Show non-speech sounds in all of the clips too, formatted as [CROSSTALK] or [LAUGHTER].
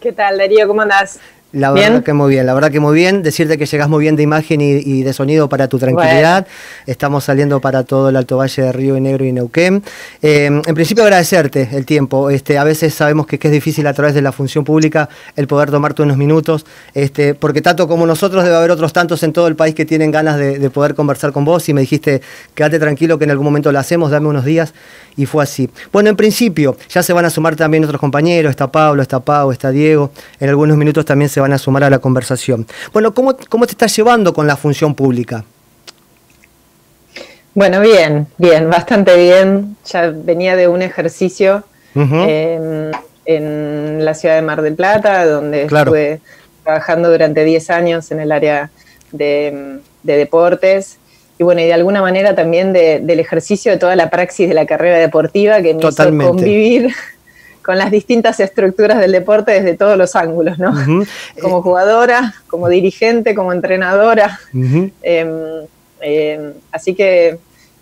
¿Qué tal, Darío? ¿Cómo andás? La verdad que muy bien, la verdad que muy bien. Decirte que llegás muy bien de imagen y, de sonido para tu tranquilidad. Estamos saliendo para todo el Alto Valle de Río Negro y Neuquén. Eh, en principio agradecerte el tiempo. Este, a veces sabemos que, es difícil a través de la función pública el poder tomarte unos minutos, este, porque tanto como nosotros debe haber otros tantos en todo el país que tienen ganas de, poder conversar con vos y me dijiste, quédate tranquilo que en algún momento lo hacemos, dame unos días y fue así. Bueno, en principio ya se van a sumar también otros compañeros, está Pablo, está Pau, está Diego. En algunos minutos también se van a sumar a la conversación. Bueno, ¿cómo, cómo te estás llevando con la función pública? Bueno, bien, bien, bastante bien. Ya venía de un ejercicio em, en la ciudad de Mar del Plata, donde estuve trabajando durante 10 años en el área de, deportes. Y bueno, y de alguna manera también del ejercicio de toda la praxis de la carrera deportiva que me hizo convivir [LAUGHS] con las distintas estructuras del deporte desde todos los ángulos, ¿no? [LAUGHS] Como jugadora, como dirigente, como entrenadora. Em, em, así que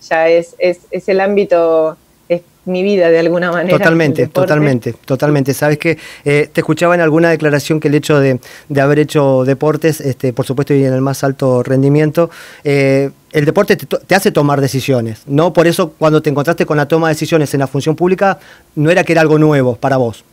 ya es, es, es el ámbito mi vida de alguna manera. Totalmente, totalmente, totalmente. Sabes que eh, te escuchaba en alguna declaración que el hecho de, haber hecho deportes, este, por supuesto, y en el más alto rendimiento, eh, el deporte te, hace tomar decisiones, ¿no? Por eso cuando te encontraste con la toma de decisiones en la función pública, no era que era algo nuevo para vos.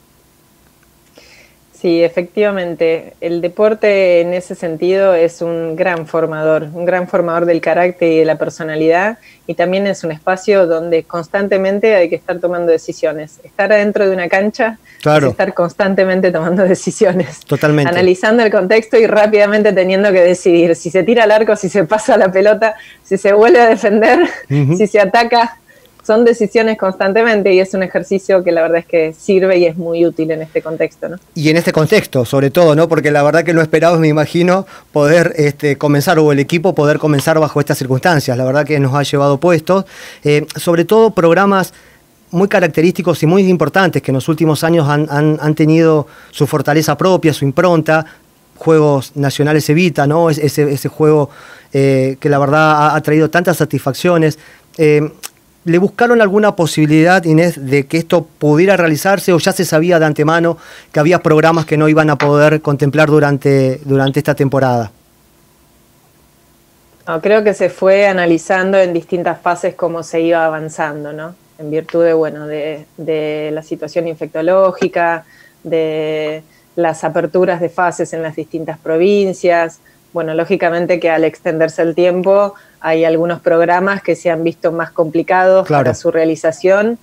Sí, efectivamente. El deporte en ese sentido es un gran formador, un gran formador del carácter y de la personalidad y también es un espacio donde constantemente hay que estar tomando decisiones. Estar adentro de una cancha es estar constantemente tomando [LAUGHS] decisiones. Totalmente. Analizando el contexto y rápidamente teniendo que decidir si se tira al arco, si se pasa la pelota, si se vuelve a defender, si se ataca son decisiones constantemente y es un ejercicio que la verdad es que sirve y es muy útil en este contexto. ¿no? Y en este contexto, sobre todo, ¿no? porque la verdad que no esperaba, me imagino, poder este, comenzar, o el equipo poder comenzar bajo estas circunstancias. La verdad que nos ha llevado puestos, eh, sobre todo programas muy característicos y muy importantes que en los últimos años han, tenido su fortaleza propia, su impronta, Juegos Nacionales Evita, ¿no? ese, ese juego eh, que la verdad ha, traído tantas satisfacciones. Eh, ¿Le buscaron alguna posibilidad, Inés, de que esto pudiera realizarse o ya se sabía de antemano que había programas que no iban a poder contemplar durante, durante esta temporada? creo que se fue analizando en distintas fases cómo se iba avanzando, ¿no? En virtud de, bueno, de, de la situación infectológica, de las aperturas de fases en las distintas provincias. Bueno, lógicamente que al extenderse el tiempo hay algunos programas que se han visto más complicados para su realización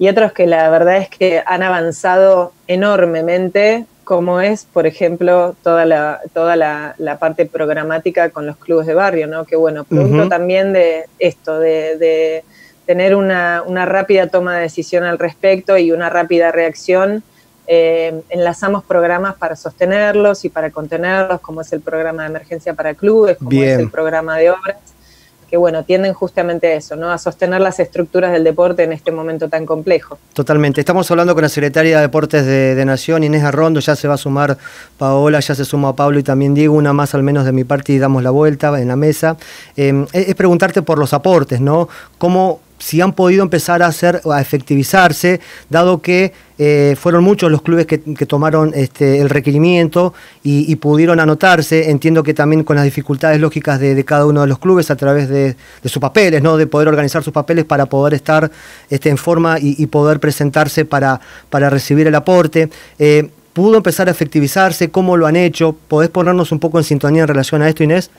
y otros que la verdad es que han avanzado enormemente, como es, por ejemplo, toda la, toda la, parte programática con los clubes de barrio, ¿no? Que bueno, producto también de esto, de, tener una, rápida toma de decisión al respecto y una rápida reacción. Eh, enlazamos programas para sostenerlos y para contenerlos, como es el programa de emergencia para clubes, como es el programa de obras que bueno, tienden justamente a eso, ¿no? A sostener las estructuras del deporte en este momento tan complejo. Totalmente. Estamos hablando con la secretaria de Deportes de, Nación, Inés Arrondo, ya se va a sumar Paola, ya se suma Pablo y también Diego, una más al menos de mi parte y damos la vuelta en la mesa. Eh, es preguntarte por los aportes, ¿no? ¿Cómo si han podido empezar a hacer, a efectivizarse, dado que eh, fueron muchos los clubes que, tomaron este, el requerimiento y, pudieron anotarse. Entiendo que también con las dificultades lógicas de, cada uno de los clubes a través de, sus papeles, ¿no? de poder organizar sus papeles para poder estar este, en forma y, poder presentarse para, para recibir el aporte. Eh, ¿Pudo empezar a efectivizarse? ¿Cómo lo han hecho? ¿Podés ponernos un poco en sintonía en relación a esto, Inés?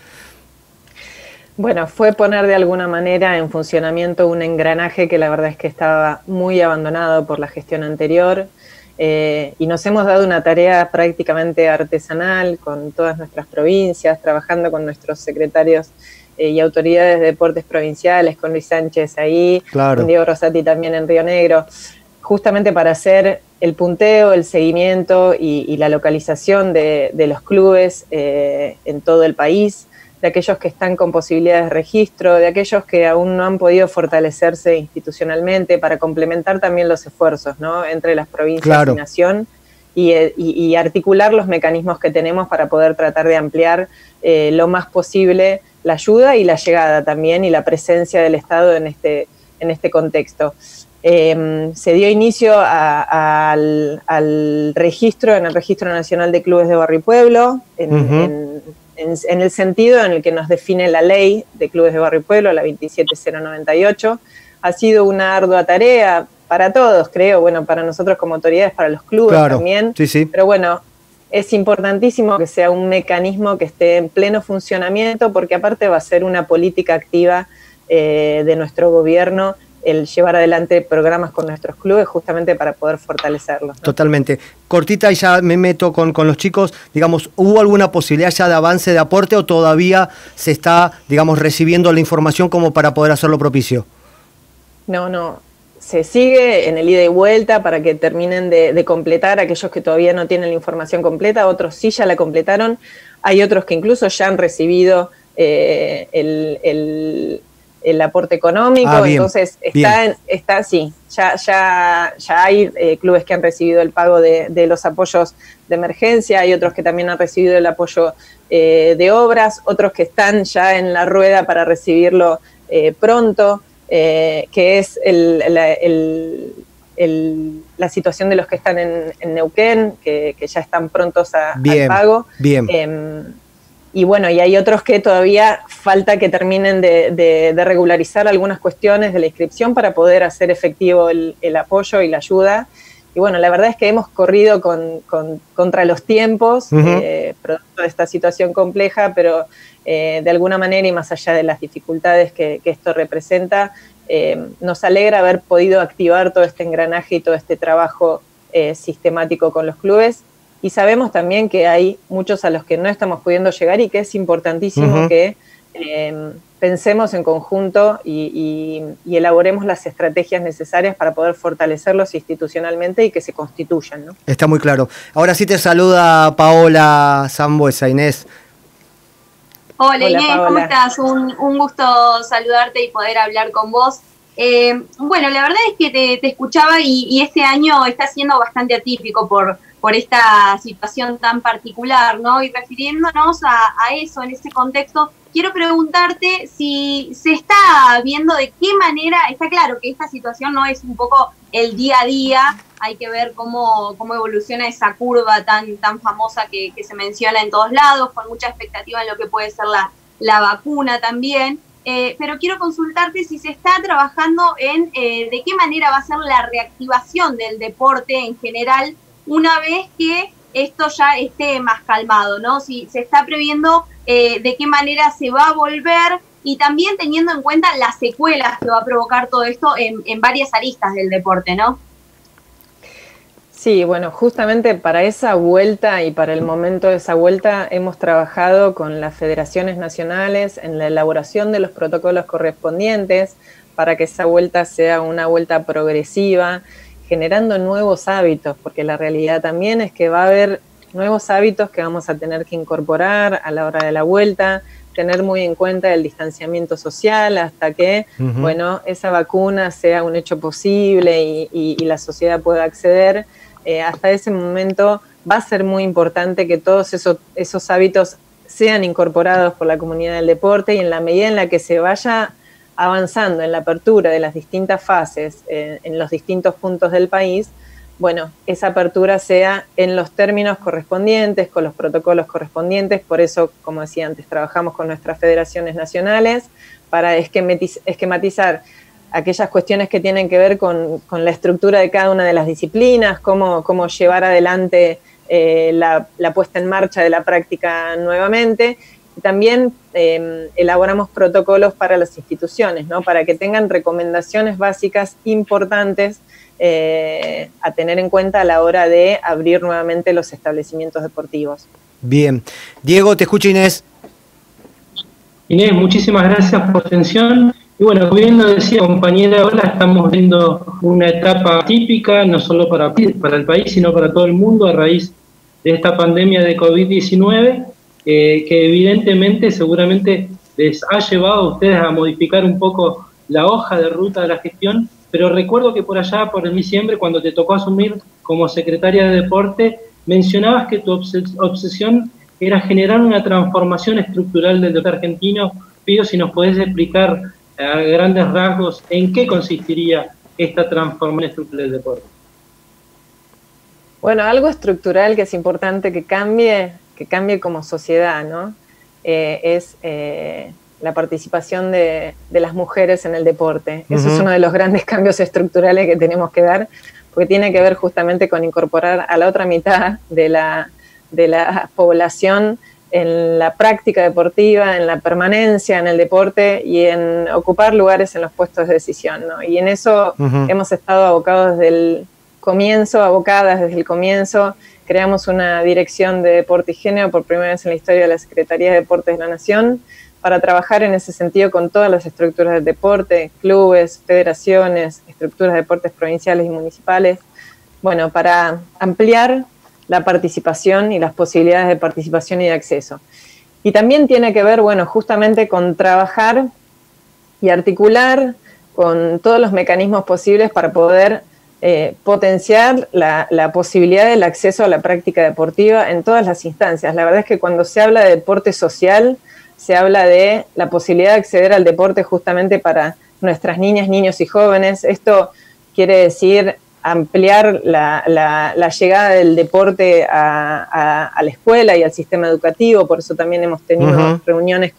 Bueno, fue poner de alguna manera en funcionamiento un engranaje que la verdad es que estaba muy abandonado por la gestión anterior eh, y nos hemos dado una tarea prácticamente artesanal con todas nuestras provincias, trabajando con nuestros secretarios eh, y autoridades de deportes provinciales, con Luis Sánchez ahí, con Diego Rosati también en Río Negro, justamente para hacer el punteo, el seguimiento y, la localización de, los clubes eh, en todo el país de aquellos que están con posibilidades de registro, de aquellos que aún no han podido fortalecerse institucionalmente, para complementar también los esfuerzos ¿no? entre las provincias y nación eh, y, articular los mecanismos que tenemos para poder tratar de ampliar eh, lo más posible la ayuda y la llegada también y la presencia del Estado en este, en este contexto. em, se dio inicio al, registro, en el Registro Nacional de Clubes de Barrio y Pueblo, en, el sentido en el que nos define la ley de clubes de barrio y pueblo, la 27098. Ha sido una ardua tarea para todos, creo, bueno, para nosotros como autoridades, para los clubes también. Sí, sí. Pero bueno, es importantísimo que sea un mecanismo que esté en pleno funcionamiento porque aparte va a ser una política activa eh, de nuestro gobierno el llevar adelante programas con nuestros clubes justamente para poder fortalecerlos. Totalmente. Cortita y ya me meto con, con, los chicos, digamos, ¿hubo alguna posibilidad ya de avance de aporte o todavía se está, digamos, recibiendo la información como para poder hacerlo propicio? No, no, se sigue en el ida y vuelta para que terminen de, completar aquellos que todavía no tienen la información completa, otros sí ya la completaron, hay otros que incluso ya han recibido eh, el, aporte económico, ah, entonces está, está sí, ya, ya, ya hay eh, clubes que han recibido el pago de, los apoyos de emergencia, hay otros que también han recibido el apoyo eh, de obras, otros que están ya en la rueda para recibirlo pronto. Eh, que es la situación de los que están en, Neuquén, que, ya están prontos a, al pago. Bien. Y bueno, y hay otros que todavía falta que terminen de, regularizar algunas cuestiones de la inscripción para poder hacer efectivo el, apoyo y la ayuda. Y bueno, la verdad es que hemos corrido contra los tiempos, eh, producto de esta situación compleja, pero eh, de alguna manera y más allá de las dificultades que, esto representa, eh, nos alegra haber podido activar todo este engranaje y todo este trabajo sistemático con los clubes. Y sabemos también que hay muchos a los que no estamos pudiendo llegar y que es importantísimo que pensemos en conjunto y, elaboremos las estrategias necesarias para poder fortalecerlos institucionalmente y que se constituyan. Está muy claro. Ahora sí te saluda Paola Zambuesa, Inés. Hola, Inés, ¿cómo estás? Un, gusto saludarte y poder hablar con vos. Eh, bueno, la verdad es que te, escuchaba y, este año está siendo bastante atípico por, por esta situación tan particular, ¿no? Y refiriéndonos a, eso, en ese contexto, quiero preguntarte si se está viendo de qué manera, está claro que esta situación no es un poco el día a día, hay que ver cómo, cómo evoluciona esa curva tan, tan famosa que, se menciona en todos lados, con mucha expectativa en lo que puede ser la, la vacuna también. Eh, pero quiero consultarte si se está trabajando en eh, de qué manera va a ser la reactivación del deporte en general una vez que esto ya esté más calmado, ¿no? Si se está previendo eh, de qué manera se va a volver y también teniendo en cuenta las secuelas que va a provocar todo esto en, en varias aristas del deporte, ¿no? Sí, bueno, justamente para esa vuelta y para el momento de esa vuelta hemos trabajado con las federaciones nacionales en la elaboración de los protocolos correspondientes para que esa vuelta sea una vuelta progresiva, generando nuevos hábitos, porque la realidad también es que va a haber nuevos hábitos que vamos a tener que incorporar a la hora de la vuelta, tener muy en cuenta el distanciamiento social hasta que, bueno, esa vacuna sea un hecho posible y la sociedad pueda acceder eh, hasta ese momento va a ser muy importante que todos esos, esos hábitos sean incorporados por la comunidad del deporte y en la medida en la que se vaya avanzando en la apertura de las distintas fases eh, en los distintos puntos del país, bueno, esa apertura sea en los términos correspondientes, con los protocolos correspondientes, por eso, como decía antes, trabajamos con nuestras federaciones nacionales para esquematizar aquellas cuestiones que tienen que ver con, la estructura de cada una de las disciplinas, cómo, llevar adelante eh, la, puesta en marcha de la práctica nuevamente. También em, elaboramos protocolos para las instituciones, ¿no? para que tengan recomendaciones básicas importantes eh, a tener en cuenta a la hora de abrir nuevamente los establecimientos deportivos. Bien. Diego, te escucho Inés. Inés, muchísimas gracias por tu atención. Y bueno, como bien lo decía compañera, ahora estamos viendo una etapa típica, no solo para, para el país, sino para todo el mundo a raíz de esta pandemia de COVID-19, eh, que evidentemente seguramente les ha llevado a ustedes a modificar un poco la hoja de ruta de la gestión, pero recuerdo que por allá, por el diciembre, cuando te tocó asumir como secretaria de deporte, mencionabas que tu obsesión era generar una transformación estructural del deporte argentino. Pido si nos podés explicar a grandes rasgos en qué consistiría esta transformación estructural del deporte. Bueno, algo estructural que es importante que cambie, que cambie como sociedad, ¿no? Eh, es eh, la participación de, las mujeres en el deporte. Eso es uno de los grandes [LAUGHS] cambios estructurales que tenemos que dar, porque tiene que ver justamente con incorporar a la otra mitad de la, de la población en la práctica deportiva, en la permanencia en el deporte y en ocupar lugares en los puestos de decisión. ¿no? Y en eso hemos estado abocados desde el comienzo, abocadas desde el comienzo. Creamos una dirección de deporte y género por primera vez en la historia de la Secretaría de Deportes de la Nación para trabajar en ese sentido con todas las estructuras del deporte, clubes, federaciones, estructuras de deportes provinciales y municipales, bueno, para ampliar la participación y las posibilidades de participación y de acceso. Y también tiene que ver, bueno, justamente con trabajar y articular con todos los mecanismos posibles para poder eh, potenciar la, la, posibilidad del acceso a la práctica deportiva en todas las instancias. La verdad es que cuando se habla de deporte social, se habla de la posibilidad de acceder al deporte justamente para nuestras niñas, niños y jóvenes. Esto quiere decir ampliar la, llegada del deporte a, la escuela y al sistema educativo, por eso también hemos tenido reuniones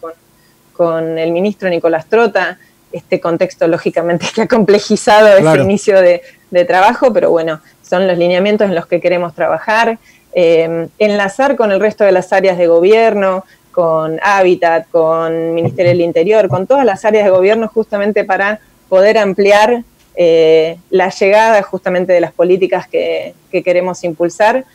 con, el ministro Nicolás Trota, este contexto lógicamente [LAUGHS] que ha complejizado ese inicio de, trabajo, pero bueno, son los lineamientos en los que queremos trabajar, eh, enlazar con el resto de las áreas de gobierno, con Hábitat, con Ministerio del Interior, con todas las áreas de gobierno justamente para poder ampliar eh, la llegada justamente de las políticas que, queremos impulsar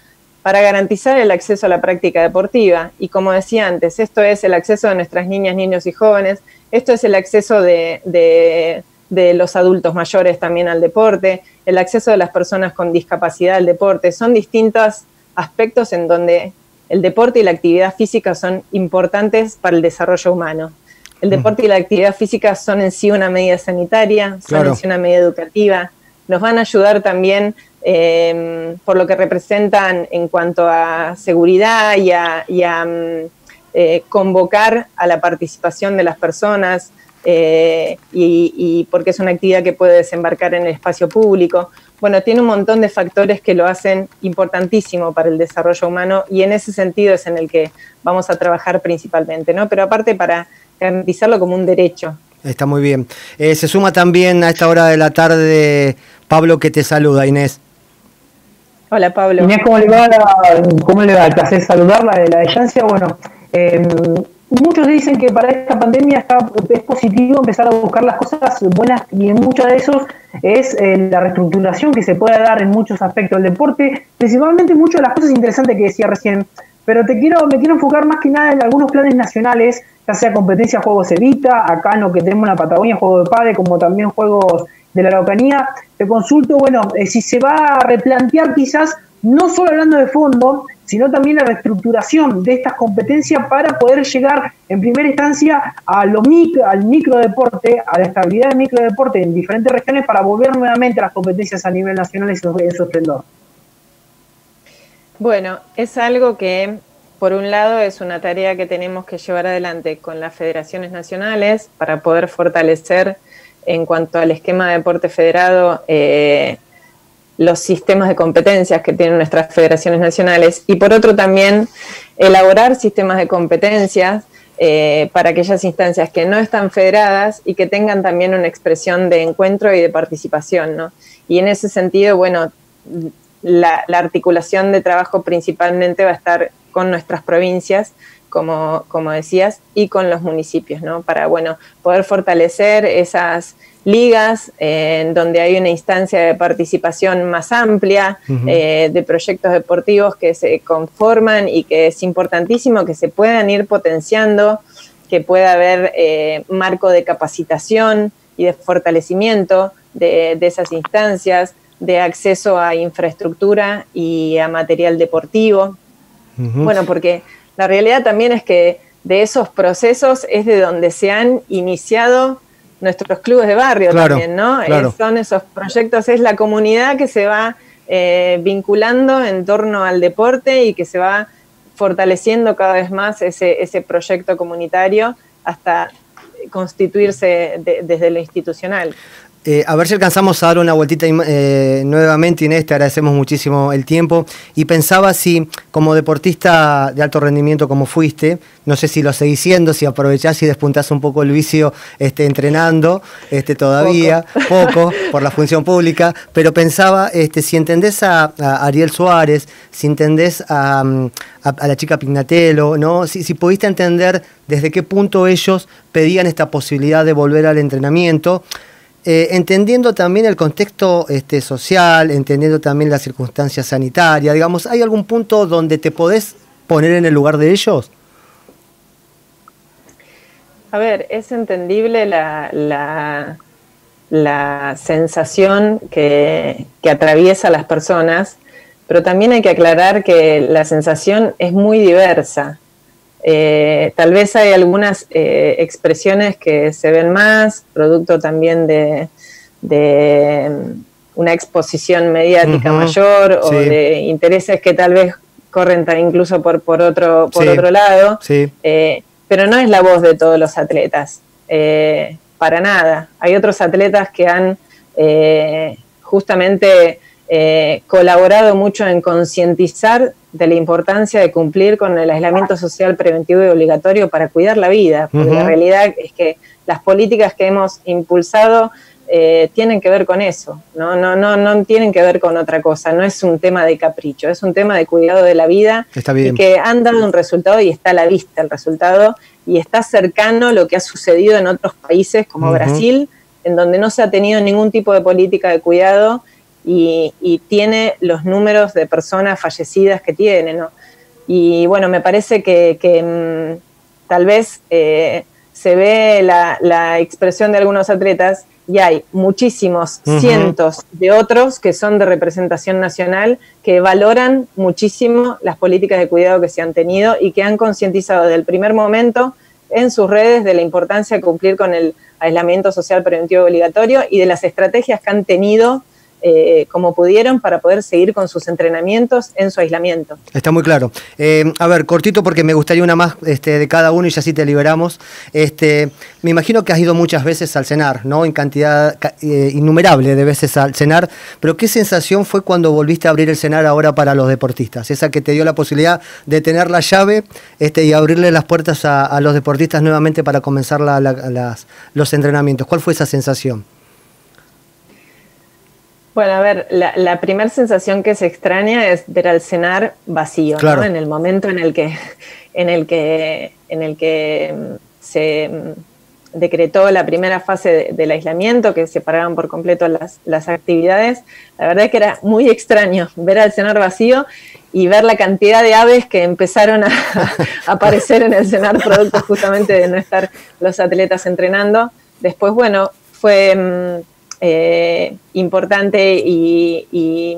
para garantizar el acceso a la práctica deportiva. Y como decía antes, esto es el acceso de nuestras niñas, niños y jóvenes, esto es el acceso de, de los adultos mayores también al deporte, el acceso de las personas con discapacidad al deporte. Son distintos aspectos en donde el deporte y la actividad física son importantes para el desarrollo humano. El deporte y la actividad física son en sí una medida sanitaria, son en sí una medida educativa, nos van a ayudar también em, por lo que representan en cuanto a seguridad y a, mm, eh, convocar a la participación de las personas eh, y, porque es una actividad que puede desembarcar en el espacio público. Bueno, tiene un montón de factores que lo hacen importantísimo para el desarrollo humano y en ese sentido es en el que vamos a trabajar principalmente, ¿no? Pero aparte para garantizarlo como un derecho. Está muy bien. Eh, se suma también a esta hora de la tarde Pablo que te saluda, Inés. Hola Pablo. Inés, ¿cómo le va? ¿Cómo le va? El placer saludarla de la distancia. Bueno, eh, muchos dicen que para esta pandemia es positivo empezar a buscar las cosas buenas y en muchos de esos es eh, la reestructuración que se puede dar en muchos aspectos del deporte, principalmente muchas de las cosas interesantes que decía recién. Pero te quiero, me quiero enfocar más que nada en algunos planes nacionales, ya sea competencia Juegos Evita, acá en lo que tenemos en la Patagonia, Juegos de Padre, como también Juegos de la Araucanía. Te consulto, bueno, eh, si se va a replantear quizás, no solo hablando de fondo, sino también la reestructuración de estas competencias para poder llegar en primera instancia a micro, al microdeporte, a la estabilidad del microdeporte en diferentes regiones para volver nuevamente a las competencias a nivel nacional y su, su esplendor. Bueno, es algo que por un lado es una tarea que tenemos que llevar adelante con las federaciones nacionales para poder fortalecer en cuanto al esquema de deporte federado eh, los sistemas de competencias que tienen nuestras federaciones nacionales y por otro también elaborar sistemas de competencias eh, para aquellas instancias que no están federadas y que tengan también una expresión de encuentro y de participación. ¿no? Y en ese sentido, bueno, la, articulación de trabajo principalmente va a estar con nuestras provincias, como, como decías, y con los municipios, ¿no? Para, bueno, poder fortalecer esas ligas en donde hay una instancia de participación más amplia eh, de proyectos deportivos que se conforman y que es importantísimo que se puedan ir potenciando, que pueda haber eh, marco de capacitación y de fortalecimiento de, esas instancias, de acceso a infraestructura y a material deportivo. Bueno, porque la realidad también es que de esos procesos es de donde se han iniciado nuestros clubes de barrio también, ¿no? Eh, son esos proyectos, es la comunidad que se va eh, vinculando en torno al deporte y que se va fortaleciendo cada vez más ese, ese proyecto comunitario hasta constituirse desde lo institucional. Eh, a ver si alcanzamos a dar una vueltita eh, nuevamente, Inés, te agradecemos muchísimo el tiempo. Y pensaba si, como deportista de alto rendimiento como fuiste, no sé si lo seguís siendo, si aprovechás y despuntás un poco el vicio este, entrenando este, todavía, poco. [LAUGHS] por la función pública, pero pensaba este, si entendés a, Ariel Suárez, si entendés a, la chica Pignatello, ¿no? Si, si pudiste entender desde qué punto ellos pedían esta posibilidad de volver al entrenamiento. Eh, entendiendo también el contexto este, social, entendiendo también las circunstancias sanitarias, digamos, ¿hay algún punto donde te podés poner en el lugar de ellos? A ver, es entendible la, la, sensación que, que atraviesa las personas, pero también hay que aclarar que la sensación es muy diversa. Eh, tal vez hay algunas eh, expresiones que se ven más, producto también de, mm, una exposición mediática mayor o de intereses que tal vez corren incluso por, por, otro, por otro lado, eh, pero no es la voz de todos los atletas, para nada. Hay otros atletas que han justamente colaborado mucho en concientizar de la importancia de cumplir con el aislamiento social preventivo y obligatorio para cuidar la vida, porque la realidad es que las políticas que hemos impulsado eh, tienen que ver con eso, ¿no? No, no, no tienen que ver con otra cosa, no es un tema de capricho, es un tema de cuidado de la vida y que han dado un resultado y está a la vista el resultado y está cercano lo que ha sucedido en otros países como Brasil, en donde no se ha tenido ningún tipo de política de cuidado y, tiene los números de personas fallecidas que tiene, ¿no? Y bueno, me parece que, mm, tal vez eh, se ve la, expresión de algunos atletas y hay muchísimos, cientos de otros que son de representación nacional que valoran muchísimo las políticas de cuidado que se han tenido y que han concientizado desde el primer momento en sus redes de la importancia de cumplir con el aislamiento social preventivo obligatorio y de las estrategias que han tenido eh, como pudieron para poder seguir con sus entrenamientos en su aislamiento. Está muy claro. Eh, a ver, cortito porque me gustaría una más este, de cada uno y ya así te liberamos. Este, me imagino que has ido muchas veces al cenar, ¿no? En cantidad eh, innumerable de veces al cenar, pero ¿qué sensación fue cuando volviste a abrir el cenar ahora para los deportistas? Esa que te dio la posibilidad de tener la llave este, y abrirle las puertas a, los deportistas nuevamente para comenzar los entrenamientos. ¿Cuál fue esa sensación? Bueno, a ver, la, primera sensación que se extraña es ver al cenar vacío, ¿no? En el momento en el que, en el que, en el que mm, se mm, decretó la primera fase del aislamiento, que se paraban por completo las, las actividades, la verdad es que era muy extraño ver al cenar vacío y ver la cantidad de aves que empezaron a, [LAUGHS] aparecer en el cenar, producto justamente de no estar los atletas entrenando. Después, bueno, fue mm, eh, importante y,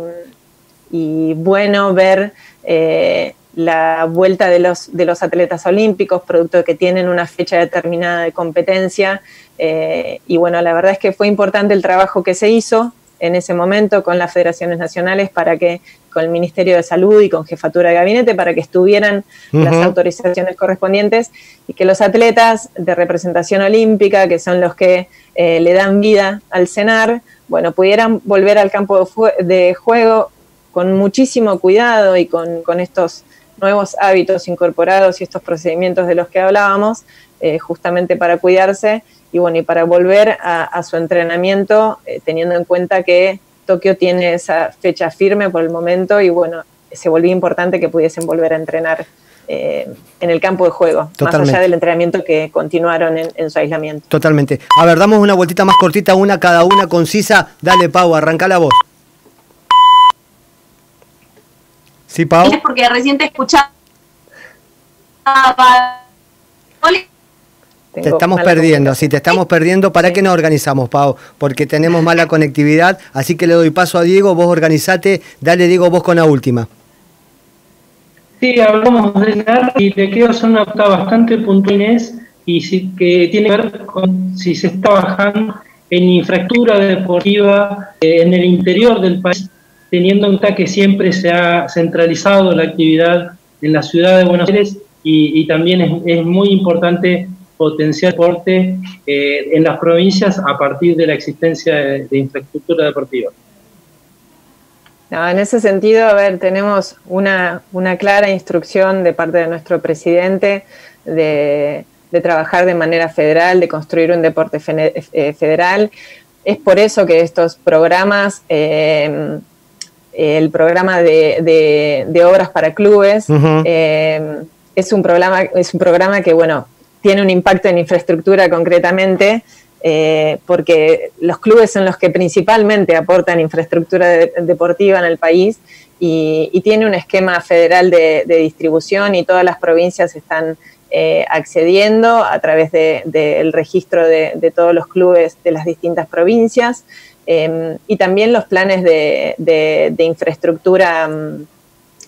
bueno ver eh, la vuelta de los, de los atletas olímpicos, producto de que tienen una fecha determinada de competencia. Eh, y bueno, la verdad es que fue importante el trabajo que se hizo en ese momento con las federaciones nacionales para que, con el Ministerio de Salud y con Jefatura de Gabinete, para que estuvieran las autorizaciones correspondientes y que los atletas de representación olímpica, que son los que eh, le dan vida al cenar, bueno, pudieran volver al campo de, juego con muchísimo cuidado y con, estos nuevos hábitos incorporados y estos procedimientos de los que hablábamos, eh, justamente para cuidarse y bueno, y para volver a, su entrenamiento, eh, teniendo en cuenta que Tokio tiene esa fecha firme por el momento y bueno, se volvió importante que pudiesen volver a entrenar eh, en el campo de juego, más allá del entrenamiento que continuaron en, su aislamiento. Totalmente. A ver, damos una vueltita más cortita, una cada una concisa. Dale, Pau, arranca la voz. Sí, Pau. Es porque recién te escuchaba te estamos perdiendo, sí, te estamos perdiendo. ¿Para qué nos organizamos, Pau? Porque tenemos mala conectividad, así que le doy paso a Diego, vos organizate, dale Diego vos con la última. Sí, hablamos de NAR y le quiero hacer una nota bastante puntual y sí, que tiene que ver con si se está bajando en infraestructura deportiva eh, en el interior del país, teniendo en cuenta que siempre se ha centralizado la actividad en la ciudad de Buenos Aires y, también es, es muy importante potenciar deporte eh, en las provincias a partir de la existencia de, infraestructura deportiva. en ese sentido, a ver, tenemos una, una, clara instrucción de parte de nuestro presidente de, de trabajar de manera federal, de construir un deporte eh, federal. Es por eso que estos programas, eh, el programa de, de, obras para clubes, es, un programa, es un programa que, bueno, tiene un impacto en infraestructura concretamente, eh, porque los clubes son los que principalmente aportan infraestructura deportiva en el país y, tiene un esquema federal de, distribución y todas las provincias están eh, accediendo a través del registro de, todos los clubes de las distintas provincias em, y también los planes de, infraestructura. Mm,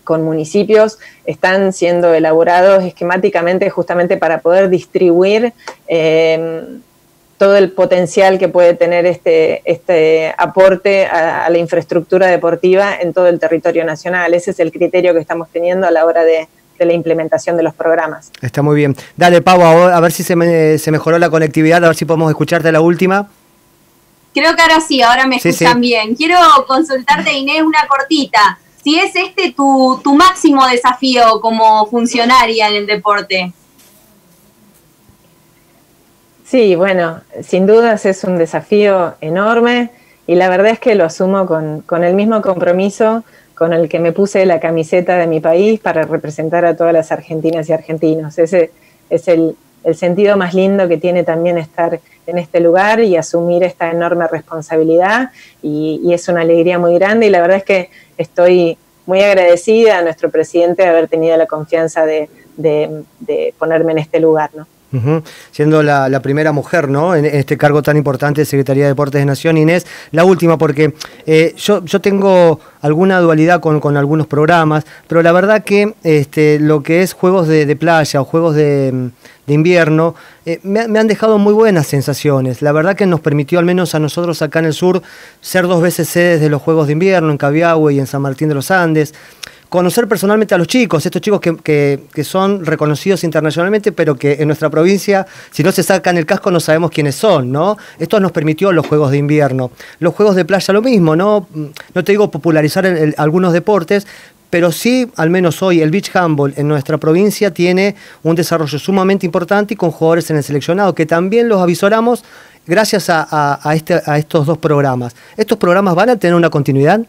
con municipios están siendo elaborados esquemáticamente justamente para poder distribuir eh, todo el potencial que puede tener este, este aporte a, la infraestructura deportiva en todo el territorio nacional. Ese es el criterio que estamos teniendo a la hora de, la implementación de los programas. Está muy bien. Dale, Pau, a ver si se, mejoró la conectividad, a ver si podemos escucharte la última. Creo que ahora sí, ahora me escuchan bien. Quiero consultarte, Inés, una cortita si es este tu, tu máximo desafío como funcionaria en el deporte. Sí, bueno, sin dudas es un desafío enorme y la verdad es que lo asumo con, el mismo compromiso con el que me puse la camiseta de mi país para representar a todas las argentinas y argentinos. Ese es el, sentido más lindo que tiene también estar en este lugar y asumir esta enorme responsabilidad y, y, es una alegría muy grande y la verdad es que estoy muy agradecida a nuestro presidente de haber tenido la confianza de, ponerme en este lugar, ¿no? Siendo la, primera mujer ¿no? en este cargo tan importante de Secretaría de Deportes de Nación, Inés, la última, porque eh, yo, yo tengo alguna dualidad con, algunos programas, pero la verdad que este, lo que es juegos de, playa o juegos de, invierno eh, me, han dejado muy buenas sensaciones. La verdad que nos permitió, al menos a nosotros acá en el sur, ser dos veces sedes de los Juegos de Invierno en Cabiahue y en San Martín de los Andes conocer personalmente a los chicos, estos chicos que, son reconocidos internacionalmente, pero que en nuestra provincia, si no se sacan el casco, no sabemos quiénes son, ¿no? Esto nos permitió los Juegos de Invierno. Los Juegos de Playa lo mismo, ¿no? No te digo popularizar algunos deportes, pero sí, al menos hoy, el beach handball en nuestra provincia tiene un desarrollo sumamente importante y con jugadores en el seleccionado, que también los avisoramos gracias a, este, a estos dos programas. ¿Estos programas van a tener una continuidad?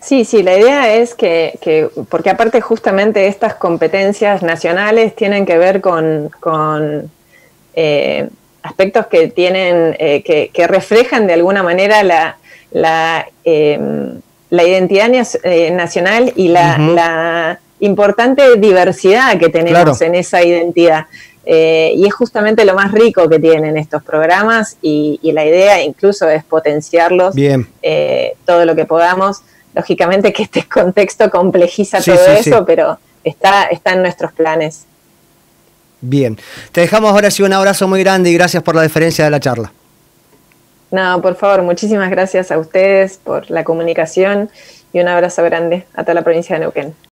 Sí, sí, la idea es que, porque aparte justamente estas competencias nacionales tienen que ver con, eh, aspectos que tienen, eh, que, reflejan de alguna manera la, la, em, identidad eh, nacional y la, importante diversidad que tenemos en esa identidad. y es justamente lo más rico que tienen estos programas y, y la idea incluso es potenciarlos todo lo que podamos lógicamente que este contexto complejiza todo eso, pero está, está en nuestros planes. Bien, te dejamos ahora sí un abrazo muy grande y gracias por la deferencia de la charla. No, por favor, muchísimas gracias a ustedes por la comunicación y un abrazo grande a toda la provincia de Neuquén.